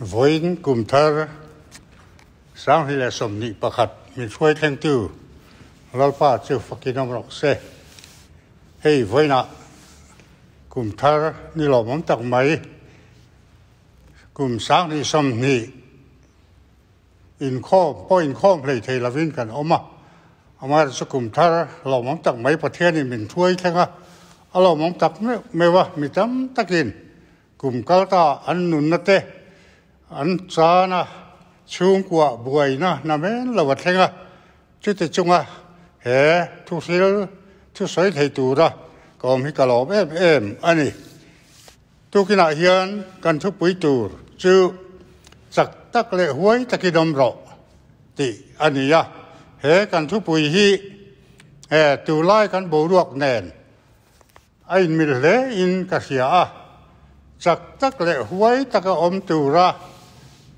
voin kum thar sang hi le som ni pakhat mi chuai thleng tu lalpa chu fakinom rok se hei voina kum thar ni lo mom tak mai kum sang ni som ni in kho po in kho plei thei lavin kan oma ama chu kum thar lo mom tak mai pathian ni min chuai thlenga alo mom tak me mewa mi tam takin kum kalta an nun na te an cha na chung kwa buai na na men lo wat thenga chu te chunga he thu sil thu soi thei tu ra kom hi ka lo em em ani tu kina hian kan thu pui tur chu chak tak le huai takidom ro ti ani ya he kan thu pui hi he tu lai kan bo ruak nen ai mil le in ka sia chak tak le huai taka om tu ra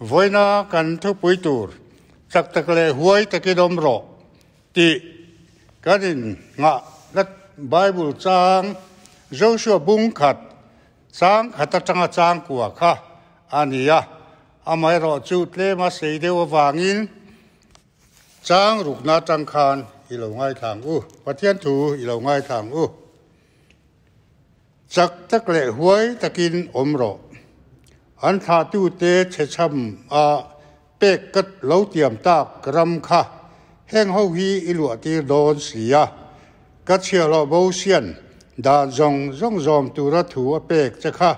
voina kan thu pui tur sak tak le huai takidom ro ti kanin nga lat bible chang joshua bung khat chang khata changa chang kwa kha ania amai ro chu tle ma sei de wangin chang ruk na chang khan i lo ngai thang u pathian thu i lo ngai thang u chak tak le huai takin om ro อันทาตูเตเชชัมอาเปกกัดเลาเตียมตากกรำค่ะแห้งเฮาฮีอิลวตีโดนเสียกัดเชียรอโบเซียนดาจงจงจอมตูระถูเปกจะค่ะ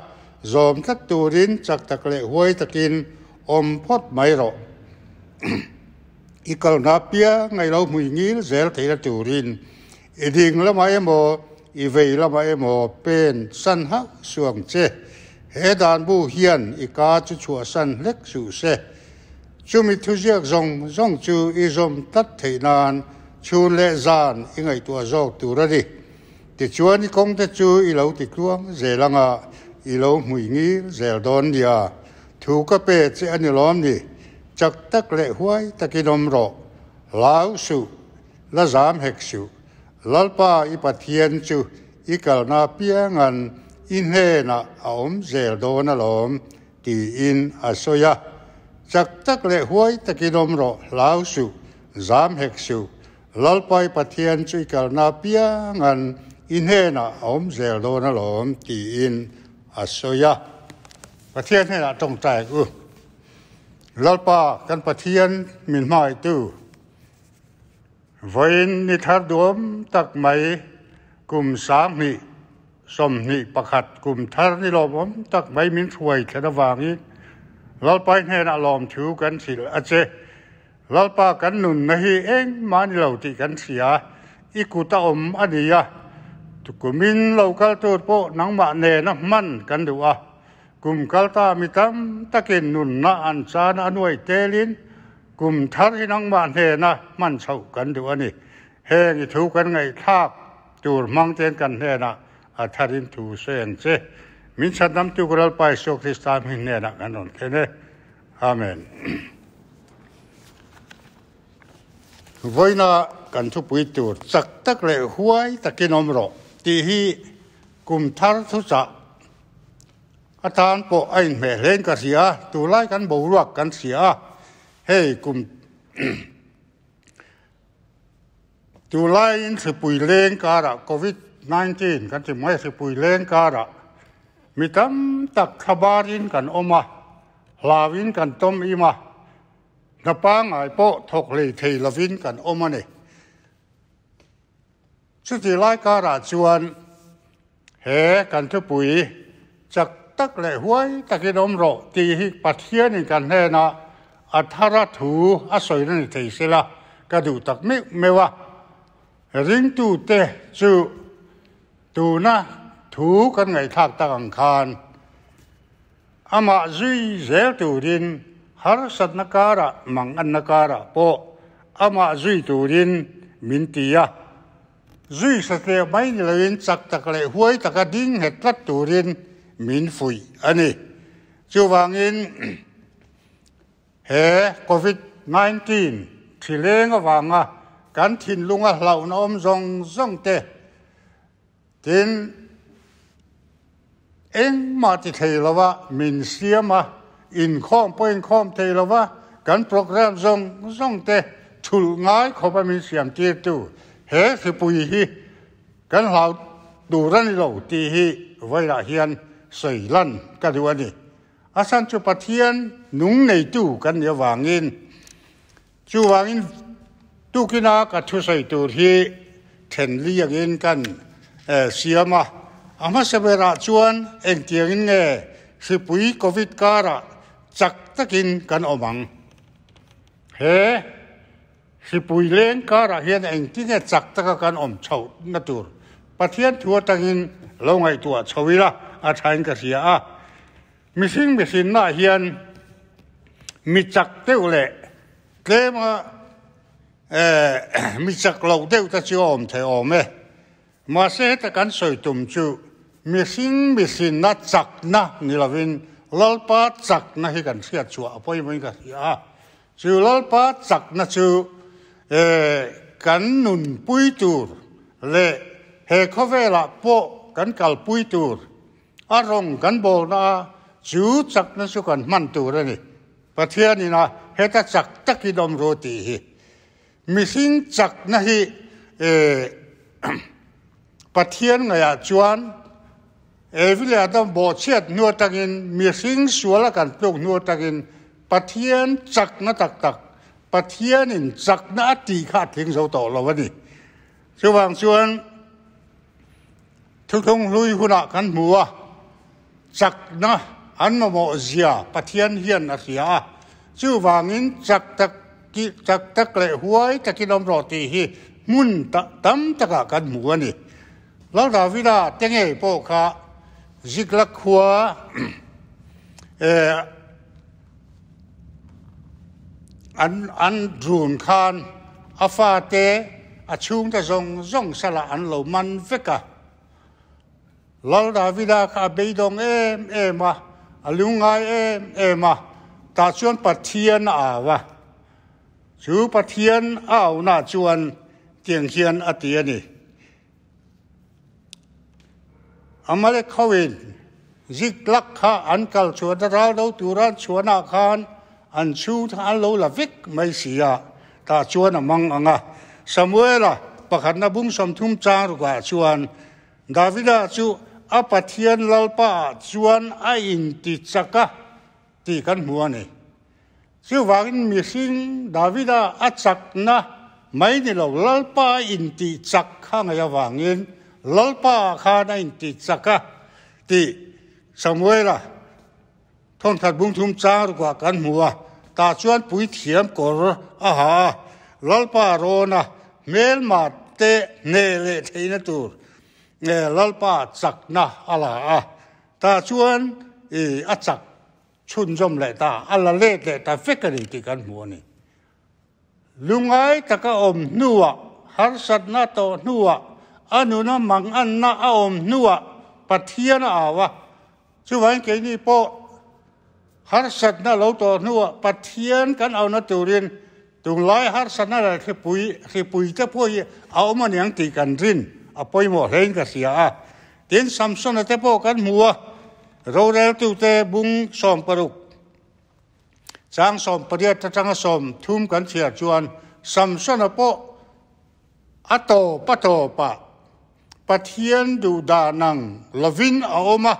จอมทัดตูรินจากตะเกลหวยตะกินอมพดไม่รออีกลนาเปียไงเรามุยงี้เซลเทระตูรินอีดิงละไม่โมอีเวละไม่โมเป็นสันหักสวงเจ he dan bu hian i ka chu chua san lek su se chu mi thu jiak zong zong chu i zom tat thei nan chu le zan i ngai tua zo tu ra di ti chuan i kong te chu i lo ti kluang ze langa i lo hui ngi zel don dia thu ka pe che ani lom ni chak tak le huai takinom ro lao su la zam hek su lalpa i pathian chu i kal na piangan in he na aom zel do na lom ti in a soya chak tak le huai takinom ro lau su zam hek su lalpai pathian chui kal na pia ngan in he na aom zel do na lom ti in a soya pathian he na tong tai u lalpa kan pathian min mai tu voin ni thar duom tak mai kum sang mi สมนิประคัดกลุ่มทารนิลมตักไม่มินช่วยแค่ระวางนี้เราไปเห็นอารมณ์ถือกันสิอาเจเราปากันหนุนนะฮีเองมานี่เราติกันเสียอีกุตาอมอันนี้ยะทุกมินเรากัลตัวโปนังมาเนนะมันกันดูอะกลุ่มกัลตามิตัมตะกินนุนนะอันซานอันวยเตลินกลุ่มทารนังมาเนนะมันเฉากันดูอันนี้เฮงถูกกันไงทากจูดมังเตนกันเนนะ atharin tu sen che min sadam tu kural pai so krista min ne na kanon kene amen voina kan thu pui tu chak tak le huai takinom ro ti hi kum thar thu cha athan po ain me len ka sia tu lai kan bo ruak kan sia hei kum tu lai in se pui len ka ra covid 19กันจะไม่สิปุยเล่นการะมีตั้มตักขบารินกันอมาลาวินกันต้มอีมานปางไอโปทกเลยเทลวินกันอมาเนี่ยสุดที่ไล่การะชวนเหกันทุปุยจากตักเลยห้วยตะกินอมโรตีฮิปัทเทียนกันแน่นะอัทรถูอาศัยนั่นเทเสละกระดูตักไม่ไม่ว่าริงตูเตจู ตูนะถูกันไงทักตะกังคานอามาจุยเซลตูดินห har sat nakara mang an nakara po ama zui turin min tia zui sa te mai ni lawin chak tak le huai taka ding het lat turin min fui ani chu wangin he covid 19 thileng awanga kan thin lunga hlau na om zong zong te tin eng ma ti thei lawa min siama in khom po in khom thei lawa kan program zong zong te thul ngai kho ba min siam ti tu he si pui hi kan hlau du ran lo ti hi vai la hian sei lan ka du ani asan chu pathian nung nei tu kan ya wangin chu wangin tu kina ka thu sei tu hi then li angin kan siama ama sabera chuan eng tiangin nge si covid kara chak takin kan omang he si pui kara hian eng nge chak taka kan om chau na tur pathian thua takin lo ngai tua chawila a thain ka sia a missing machine na hian mi chak teule tlema mi chak lo deu ta chi om the om e mà sẽ ta cán sợi tum chu mi sinh mi sinh na chak na ni lavin lalpa chak na hi kan sia chu apoi à, mai ka ya à, chu lalpa chak na chu e kan nun pui tur le he kho ve la po kan kal pui tur a à, rong kan bol na chu chak na chu kan man tur ni pathian ni na he ta chak takidom ro ti hi. Mi sinh chak na hi e ปะเทียนไงอาจวนเอวิเลตัมบอกเชีดนัวตักินมีสิ่งสัวละกันปลุกนัวตักินปะเทียนจักนะตักตักปะเทียนอินจักนะตีขาดทิ้งเสาต่อเราวะนี่ชาวงชวนทุกทงลุยคุณะกันหัวจักนะอันมาโมเสียปะเทียนเฮียนอาเสียชื่อวางินจักตักกิจักตักเละหวยตะกินอมรอตีฮีมุ่นตะตั้มตะกะกันหัวนี่ mua ni lo da vida tenge po kha ziklak khua e an an drun khan afa te a chung ta zong zong sala an lo man veka lo da vida kha beidong em em a alungai em em a ta chuan pathian awa chu pathian au na chuan tiang hian atia ni amale khawin zik lak kha an kal chuan da rau do turan chuan a khan an chu tha an lo la vik mai sia ta chuan amang anga samuela pakhat na bung som thum chang ru ga chuan davida chu a pathian lalpa chuan a in ti chaka ti kan hmuh ni chu wangin mihring davida a chak na mai ni lo lalpa in ti chak kha nga wangin lalpa kha na in ti chaka ti samuela thon that bung thum cha ru kwa kan hmuh ta chuan pui thiam kor a ha lalpa ro na mel ma te ne le theina tur nge lalpa chak na ala a ta chuan e a chak chun zom le ta ala le le ta fekari ti kan mu ni lungai ta ka om nuwa har sat na to nuwa อันนู้นมังอันน่าอมนัวปะเทียนอาวะช่วันเกนี่โอฮาร์สัตน่าเราตัวนัวปะเทียนกันเอาหน้าตูเรียนตรงร้อยฮาร์สัตน่าที่ปุยที่ปุยจะพวกเอามันยังตีกันรินอปอยหมอเฮงกับเสียอะเดินซัมซุงนจะพวกกันมัวเราเรียนตัวเตบุงสอมปรุกจางสอมปเดียตจังสอมทุ่มกันเสียจวนซัมซุงนอปออโตปัตโตปะ ปะเทียนดูดานังลวินเอามา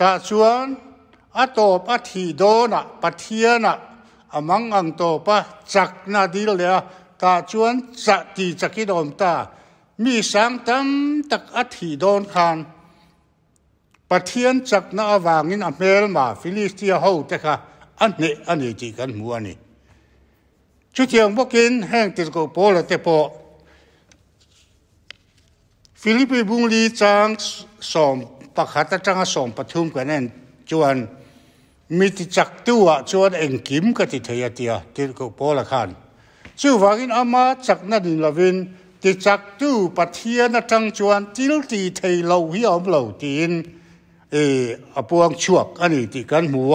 ตาชวนอาตบอาทีโดนะปะเทียนะอามังอังโตปะจักนาดีเลยตาชวนจะตีจักิดอมตามีสังตัมตักอาทีโดนคานปะเทียนจักนาอวางินอเมลมาฟิลิสเตียเฮาแต่ค่ะอันนี้อันนี้จีกันมัวนี่ชุดเทียงบกินแห่งติดกบโปลเตโป ฟิลิปปิบุงลีจางสอมปะขัดจังสอมปทุมกันนั่นจวนมีติจักตัวชวนเองกิมกติเทียเตียติก็พอละคันจู่วากินอามาจักนัดินลวินติจักตู้ปัทเทียนจังชวนติลตีเทยเราหิอมเหล่าตีนเออปวงชวกอันนี้ติกันหัว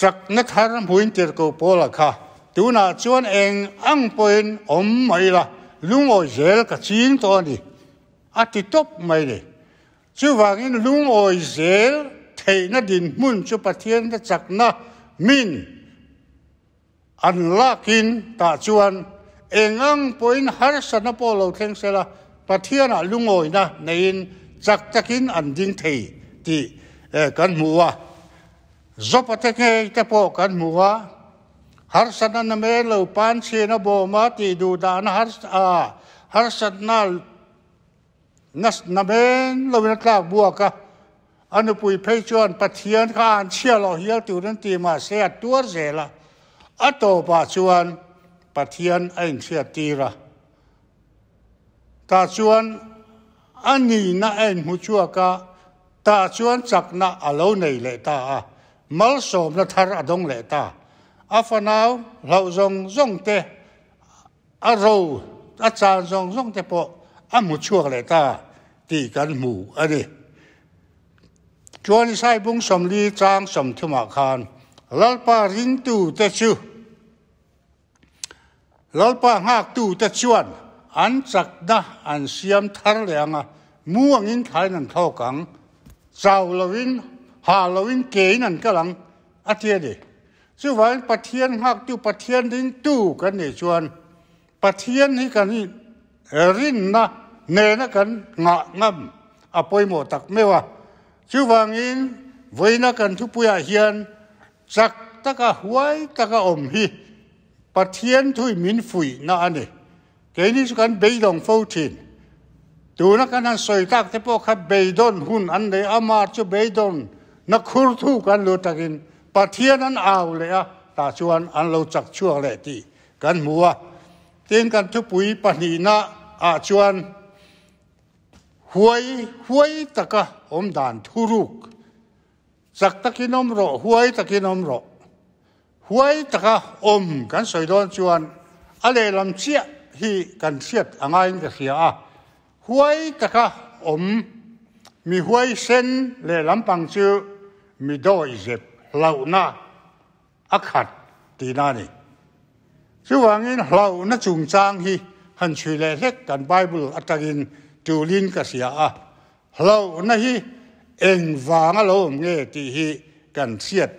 จักนัทารมุนเตรโกโปละค่ะตูน่าชวนเองอังเป็นอมไม่ละ ลุงโอเจลกับจีนตัวนี้อาทิตบไม่เลยจู่อว่ากินลุงโอเจลเทนดินมุ่นจุปเทียนจักนะมินอันลากินตาชวนเองอังเป็นฮาร์สนโปโลเทงเซลาปเทียนลุงโอยนะในจักตะกินอันดิงเทที่กันมัว zopateke te po kan muwa har sana na me lo pan che na bo ma ti du da na har a har sat na nas na men lo na tla bua ka anu pui pe chuan pathian kha an chia lo hial tu ran ti ma se tuar ze la a to pa chuan pathian ain chia ti ra ta chuan ani na en mu chua ka ta chuan chak na alo nei le ta a mal som na thar adong le ta afanau lau zong zong te a ro a chan zong zong te po a mu chuak le ta ti kan mu ani chuan sai bung som li chang som thuma khan lalpa ring tu te chu lalpa ngak tu te chuan an chak na an siam thar leanga muangin thai nan thau kang chau lovin ฮาโลวีนเก นั่นก็หลังอาเทียดิซึ่งว่าปะเทียนหักตู้ปะเทียนดิ้งตู้กันนี่ชวนปะเทียนนี่กันนี่รินนะเนนะกันงะงำอปอยหมดตักไม่ว่าชื่อว่างินไว้นะกันทุกปุยเฮียนจักตะกะหวยตะกะอมฮีปะเทียนทุยมินฟุยนะอันนี้เกนี่สุกันเบยดองโฟทินดูนักการสอยตักที่พวกเขาเบยดอนหุ่นอันเดอามาจูเบยดอนนักคุรทูกันลูตะกิน ประเทียนั้นเอาเลยอะตาชวนอันเราจักชั่วเลยที่กันมัวเตียนกันทุปุยปนีนะอาชวนหวยหวยตะกะอมดานทุรุกจักตะกินอมรอหวยตะกินอมรอหวยตะกะอมกันสอยดอนชวนอะไรลำเชียฮีกันเสียดอ่างไงกันเสียะหวยตะกะอมมีหวยเส้นเลยลำปังชื่อมีดอยเจ็บ เหล่านาอักขัดตีนานี่ชื่อว่างี้เหล่านาจุงจางฮีหันช่วยเล็กกันไบเบิลอัตกินจูลินกเสียอะเหล่านาฮีเองวางอารมณ์เงี้ยที่ฮีกันเสียด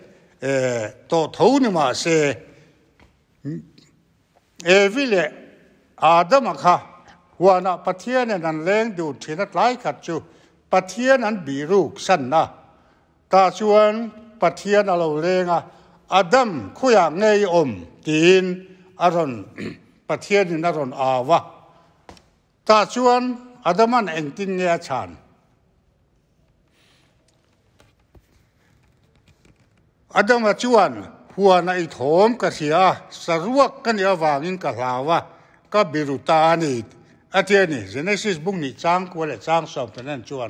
เอ่อโตทูนี่มาเสเอวิเลอาดามค่ะหัวหน้าปะเทียนั่นเล้งดูที่นัดไลขัดจูปะเทศนั้นบีรูกสั้นนะตาชวน ปะเทียนเราเลงอะอดัมคุยางเงยอมตีนอารอนปะเทียนนารอนอาวะตาชวนอดัมันเองตินเนียชานอดัมชวนหัวในโถมกเสียสรวกกันยาวางินกะลาวะก็บิรุตานีอาเทียนี่เจเนซิสบุงนี่จางกวเลยจางสอบแต่นั่นชวน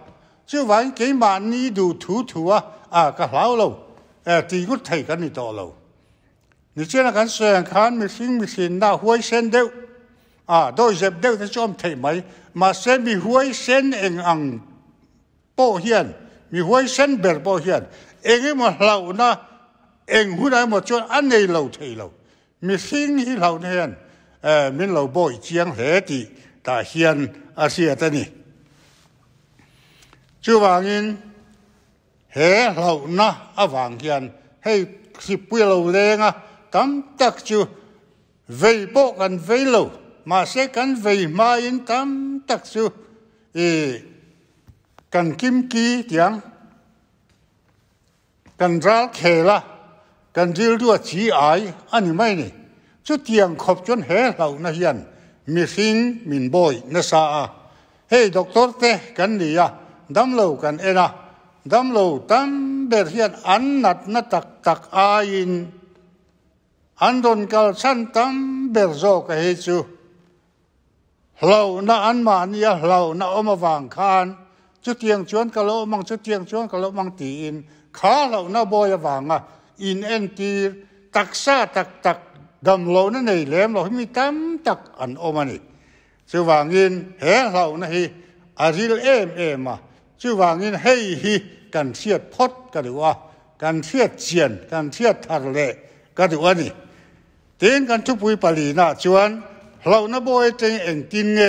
ว่ากินเฮเรานะฮีอาริลเอ็มเอ็มากันขาตู้เต้นอาเชียเลยอาถาเชียนัดทิ้งเอเราตูอันเอยะปะเทียนดานอันโบเชียดเวรอันมานี้หนูน่ะ chu wangin he lo na awang hian hei si pui lo lenga tam tak chu vei bo gần vei lâu mà se kan vei mai in tam tak chu e kan kim ki tiang kan ra khe la kan dil du chỉ ai anh mai này, chú tiang khop chon he lâu na hian mi sin min boy na sa a hei doctor te kan gì à? Dam lo kan ena dam lo tam ber hian an nat na tak tak a in. An don kal chan tam ber zo ka he chu. Hlo na an ma ni a hlo na om awang khan. Chu tiang chuan ka lo mang, chu tiang chuan ka lo mang ti in. Kha lo na boy vàng a. In en tir, tak sa tak tak. Dam lo na nei lem lo mi tam tak an om ani chu vàng yên he hlo na hi. Aril em em ชื่อว่างินเฮฮีกันเชียดพดก็ถือว่ากันเชียดเจียนกันเชียดทะเลก็ถือว่านี่ตีนกันชุบุยปลีนะาชวนเรานบอยเจงเองกินเง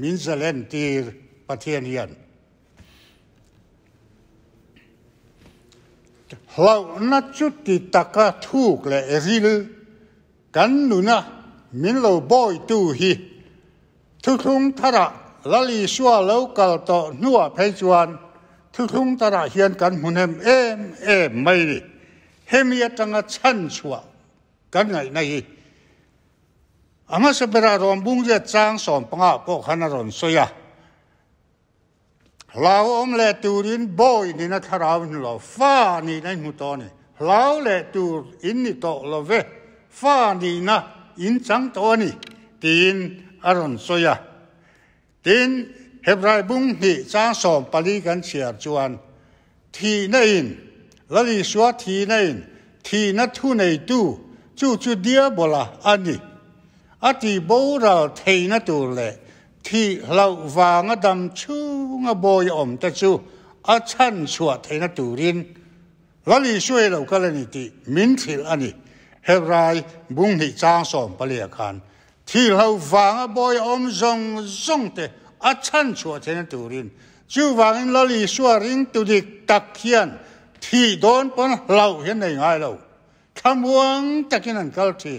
มินเซเลนตีประเทศเฮียนเรานัดจุดติตะกะทูกและอริลกันหนูนะมินเราบอยตู้ฮีทุกทุงทระ ลลีชัวเรากลต่อนัวเพจวนทุกทุงทาระเฮียนกันมุนเฮมเอ็มเอมไม่ดิเฮมีจังชันชัวกันไงในอามาสเปรารอมบุงเจจางสอมปังอาปกขันรอนสยาลาวอมเลตูรินบอยนี่นะทาราวนี่เราฟ้านี่ในหุตอนี่ลาวเลตูอินนี่โตเราเวฟ้านี่นะอินจังตัวนี่ตีนอรอนสยา ตีนเฮบรายบุ้งนี่จางสอมปลีกันเชียรจวนทีนั่นละลิสวทีนั่นทีนัททุในตู้จู่จู่เดียบลาอันนี้อติโบราเทนตัว เลยที่เราวางดำชูงบอยอมตะชูอาชันสวดเทนตูรินแล้วลีช่วยเราก็เลยนี่ติมินทิลอันนี้เฮรายบุ้งหิจางสอม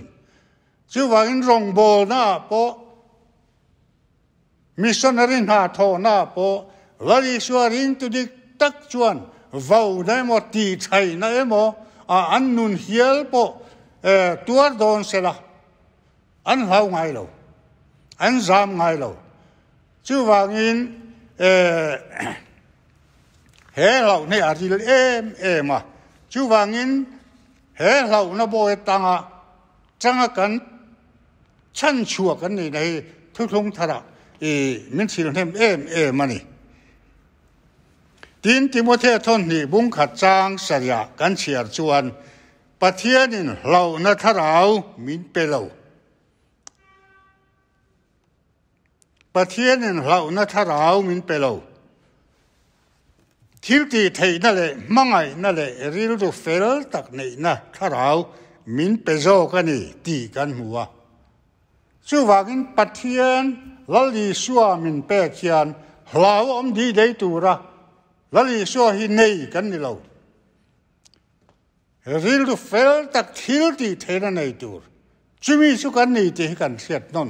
ปลียกัน ที่เราวางบอยอมซงซงเตอาชันสวดเทนตูรินจูวางแล้วลีช่วยริงตุดิกตักเขียนที่โดนปนเราเห็ ปมิชชันนารินหาโทนาโปลลิชวารินตุดิกตักชวนวาวได้หมดตีไทยนะเอโมอันนุนเฮียนเสละอันเฮาไงเราอันจามไงเราชื่อว่าอินเป็นเราที่ดีเท่านั้นชัวกันนี่ในทุกทุงทาระเอมินสิลเทมเอ็มเอมันนี่ดินติโมเททนนี่บุ้งขัดจายากันเชียร์จวนปะเทียนินเรานาทาราวมินเปโลปะเทียนินเรานาทาราวมินเปโลทิลตีเทนั่นแหละมังไงนั่นแหละริลดูเฟลตักนี่นะทาราวมินเปโซกันนี่ตีกันหัวจู่ว่ากินปัทเทียนลลีสัวมินเปกเทียนลาอมดีได้ตัวระลลีสัวหินนี่กันนี่เราริลดูเฟลตักทิลตีเทนในตัวจุมีสุกันนี่ที่กันเสียดนน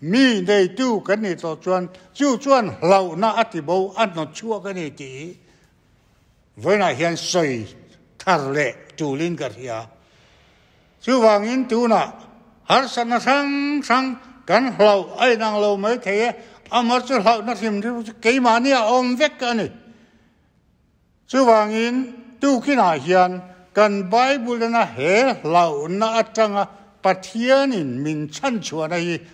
ไงน่าอาจวนเราน่าเร่งอมเรามังไงน่าฟัมกิมินเราน่าหนดชัวกันเดียนี่คริสต์ไม่น่าเห็นเราในเตลเวลจู่วันคริส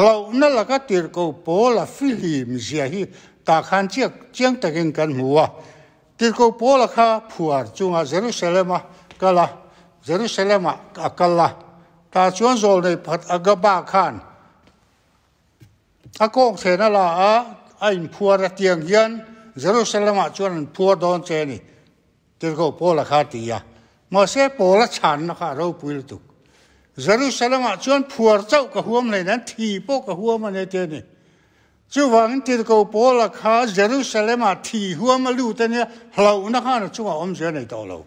เรานั่นละก็ตีกูโปละฟิลิมเสียฮีตาขันเจียกเจียงตะกินกันหัวตีกูโปละค่ะผัวจุงอาเยรูซาเล็มกะละเยรูซาเล็มอะกะละตาชวนโซลในพัดอักบ้าขันอากงเสนาละอะไอ้ผัวระเตียงยันเยรูซาเล็มชวนผัวโดนเจนี่ตีกูโปละข้าตียามาเสียโปละฉันนะคะเราปุยตุก jerusalem kala jerusalem akalla ta chuan zol nei phat agaba khan a kong se na la a a in phuar tiang hian jerusalem chuan phuar don che ni tir ko po la kha ti ya ma se po la chan na kha ro puil tu Jerusalem à chuan phuar chau ka huam nei nan thi po ka huam ane te ni chu wang ti ko po la kha Jerusalem à thi huam lu te ne hlau na kha na chu om je nei to lo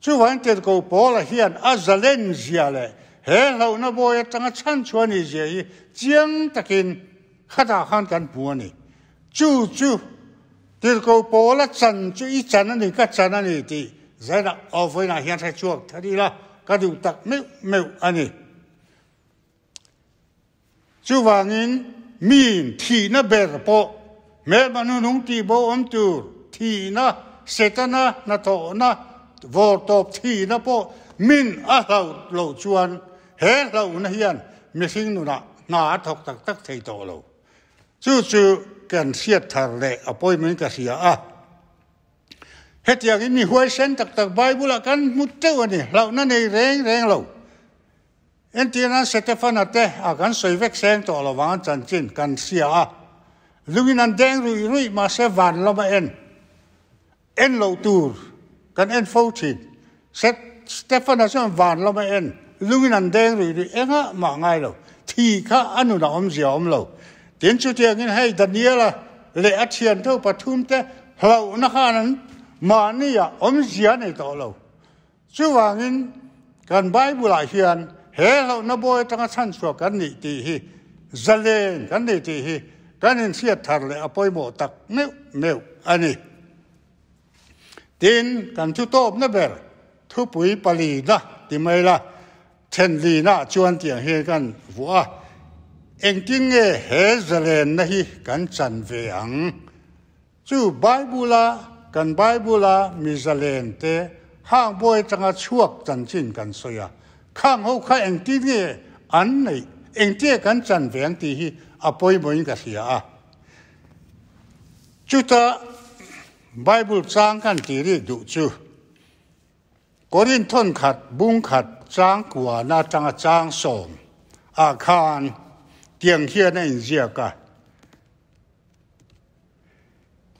chu wang ti ko po la hian a zalen zia le he hlau na bo ya tang chan chuan ni je yi jiang takin khata khan kan pu ni chu chu ti ko po la chan chu i chan ni ka chan ni ti zai na na hian thai chuak la ka du tak meu meu ani vàng wangin min thi na ber po me manu nung ti bo om tu thi na setana na to na vô top thi na po min a lau lo chuan he lau na hian mi sing nu na na thok tak tak thei to lo chu chu kan siat thar le appointment ka sia a hết giờ cái mi huay sen tak tak Bible kan mutte ani lau na nei reng reng lo en ti na Stefan ate a kan soi vek sen to lo wang chan chin kan sia a lungin an deng rui rui ma se van lo ma en en lo tur kan en fo chin set Stefan a sen van lo ma en lungin an deng rui rui enga ma ngai lo thi kha anu na om zia om lo tiến chu tiang in hay Daniela le a thian thâu pathum te hlau na khanan มานี่อะอมเสียในตัวเราชื่อว่างินการใบบุหรี่เฮียนเฮเรานบอยตั้งชั้นสัวกันนี่ตีฮีเจเลนกันนี่ตีฮีกันนี่เสียทาร์เลยอภัยโมตัก กันชุโตบนั่นเบรทุปุยปลีนะที่ไม่ละเช่นลีนะชวนเตียงเฮกันวัวเองจริงเอเฮเจเลนนะฮีกันจันเวียงจู่ใบบุลามิซาเลนเตห้างบอยจังชวกจันจินกันสยาข้างเขาข้าเองที่นี่อันไหนเองที่กันจันเวียงที่ฮีอภัยบ่อยกันเสียอะจุดาไบบิลจางกันที่รีดูจูกอรินทนขัดบุ้งขัดจางกว่านาจังจางสมอาคารเตียงเฮียในเดียกัน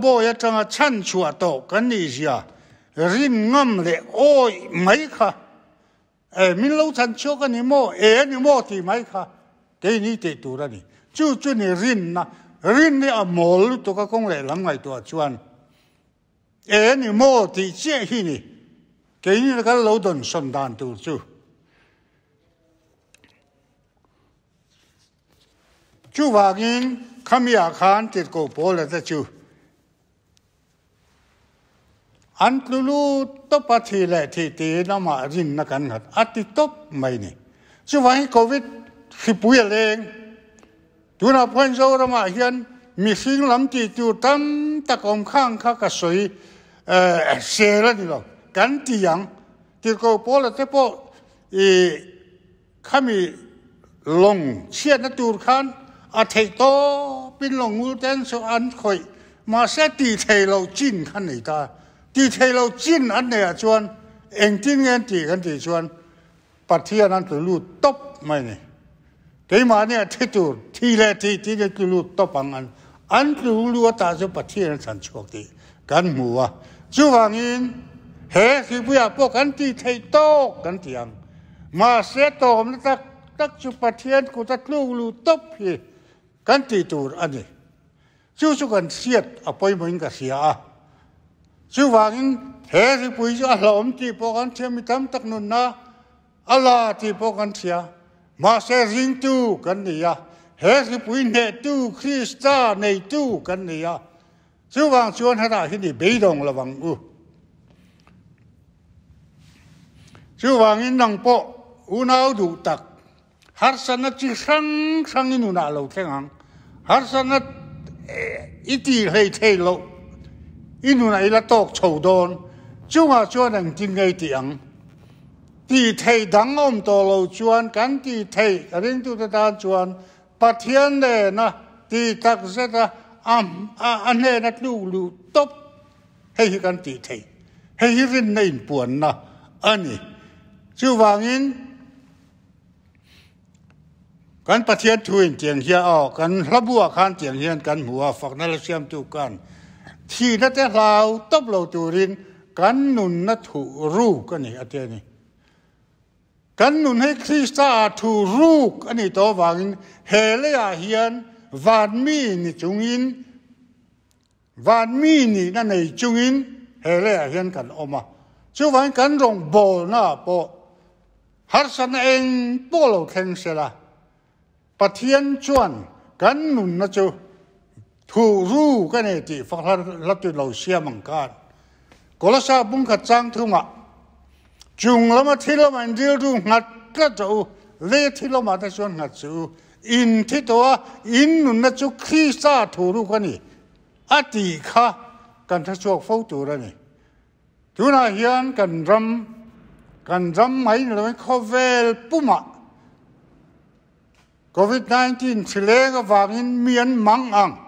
โบยจังชันชัวโตกันนี่เสียรินงอมเลยโอ้ยไม่ค่ะเอมินลูชันชัวกันนี่โมเอ็นี่โมที่ไม่ค่ะเดี๋ยวนี้เตตั วนี่จูจูนี่รินนะรินนี่อะมอลตัวก็คงเลยหลังไงตัวชวนเอ็นี่โมที่เจ้าที่นี่ cái như là cái lâu đồn sân đàn tu chú chú và nghìn khám ya khan tiết cổ bố là ta chú an tu lu top pa thi le thi ti na ma rin na kan hat ati top mai ni chú và covid khi bùi lên tu na point zo ra ma hian mi sing lam ti tu tam ta kom khang kha ka soi ờ xe ra đi rồi กันที่ยังที่เขาพอแล้วแต่พออีขามีลงเชียนตูร์ขันอาเทโตเป็นลงมูเตนสอันคอยเสตีเทเราจินขันไหนอันเนี่ยชวนเองจิ้นเงินตีกันตีชวนปัทยนั้นตัวลูดตบไม่เนี่ยแต่มาเนี่ยที่ตูที่แรกที่ที่จะตัวลูดตบปังอันอันตัวลูดตาจะปัทยนั้นสันชกตีกันหัวจู่ว่างี้เฮ้คือผู้อยากพวกกันที่ไทยโตกันเตียงมาเสียโตมตักตักจุปเทียนกูตักลูลูตบพี่กันที่ตูอันนี้จู่จู่กันเสียดอภัยมันก็เสียอะ จู่ว่างินเฮ้คือผู้อยากหลอมที่พวกกันเทียมิตามตักนุนนะอัลลาที่พวกกันเสียมาเสียริงตูกันนี่ยะเฮ้คือผู้เนตูคริสต์ อินุนไอละตกโฉดอนจงอาชวนหนังจิงไงเตียงตีเทดังอมตัวเราชวนกันตีเทเรื่องตุตตาชวนปะเทียนเลยนะตีตักเสตอัมอันเนนัดลูลูตบให้กันตีเทให้รินในปวนนะอันนี้ชื่วางินกันประเทียนทุยเจียงเฮียออกกันระบัวคานเจียงเฮียนกันหัวฝักนั่นเสียมจูกัน ทีนั่นแต่เราตบเราตูรินกันนุนนัถูรูกันนี่อันเดียนี่กันนุนให้คริสตาถูรูกอันนี้ตัววางเฮเลียเฮียนวานมีนี่จุงอินวานมีนี่นั่นในจุงอินเฮเลียเฮียนกันออกมาช่ววันกันรงโบอลนะปอฮัสันเองโบเราแข่งเสละปะเทียนชวนกันนุนนะจู thu ru ka ni ati kha kan tha chuak fo tu ra ni tu na hian kan ram กันจำไม่เลยเขาเวลปุ่มะโควิด19สิเลก็วางินเมียนมังอังริงเราตู้เตอังกันนี่เราตีทุกินาเฮียนินเสถัล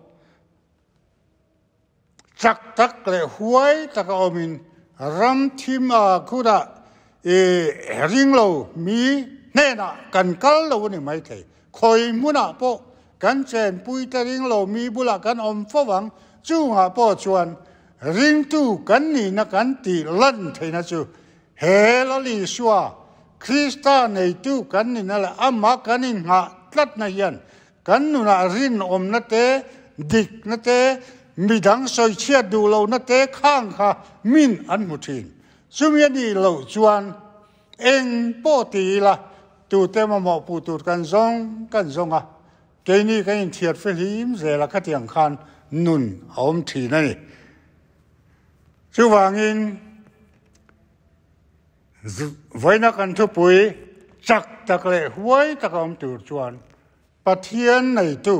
จักตักเลหวยตะกอมินรำทีมาคุดาเอริงโลมีเน่นะกันกัลโลนี่ไม่ใช่คอยมุนาโปกันเจนปุยตะริงโลมีบุลากันอมฟวังจูหาโปชวนริงตูกันนี่นะกันตีลั่นเทนะจูเฮลลีชัวคริสตาในตู้กันนี่นั่นแหละอามากันนี่หาตัดนายันกันนุนารินอมนัเตดิกนัเต มีดังสอยเชียดูเรานัเตข้างค่ะมินอันมุทินสุมีดีเราจวนเองปอตีละตูเตมาหมอปูตูกันซองกันซองอะเกนี่กันเทียดฟิลิมเซละคัดยังคันนุนอมทีนั่นนี่ชูวางินไว้นักันทุปุยจักตะเกลหวยตะกอมตูจวนปะเทียนในตู้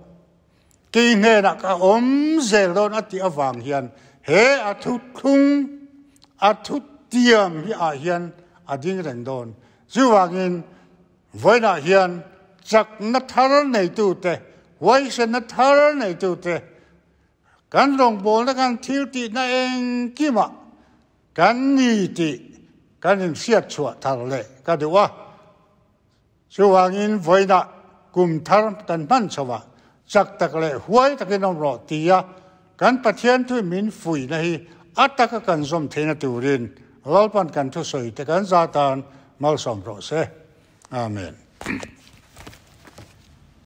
ยนแวนนั่นแหละหวยนะอินจักตะเกลหวยตะกินรงกุมทาระเฮียนกันบอลชาวไทยดอนั่นนี่เองอันนี้เนี่ยให้อะไรโดนกันเท่าไหร่มาเซปะเทียนทวินจักตะเกลหวยตะกินอมรกกีเนนักอมเซลโดนอติอวังเฮียนเฮอทุทุงอทุเตียมฮิอาเฮียนี้อาเฮียนจักนัทารในตูเตไว้เสนัทารในตูเตกันลงบอลและกันทิวตินั่นเองกิมากันนี่ติกันเสียชัวทารเลก็ดูว่าชูวางินไว้นการกันพันชวาจักตะกเลหวยตะกินอมรอตียกันปะเทียนทุมินฝุยนะฮีอัตตะกกันสมเทนตูรินลอลปันกันทุสอยตะกันซาตานมัลสมโรเซอาเมน